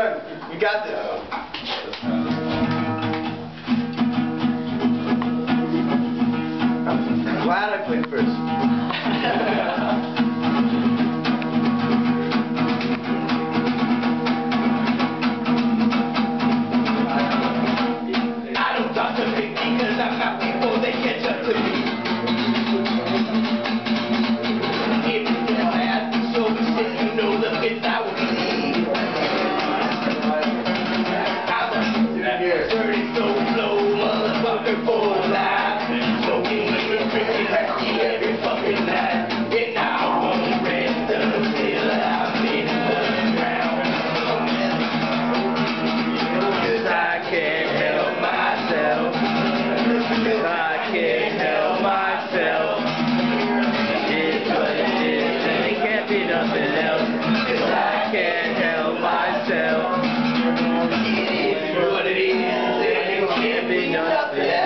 Done. You got this. I'm glad I played first. Deus.